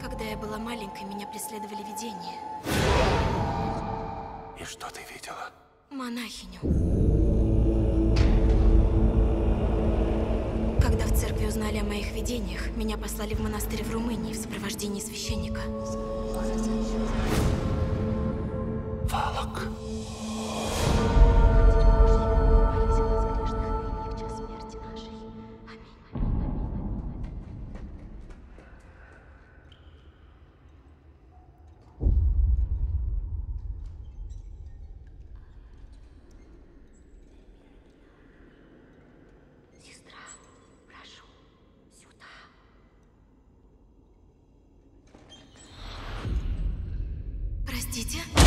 Когда я была маленькой, меня преследовали видения. И что ты видела? Монахиню. Когда в церкви узнали о моих видениях, меня послали в монастырь в Румынии в сопровождении священника. Валок. Простите?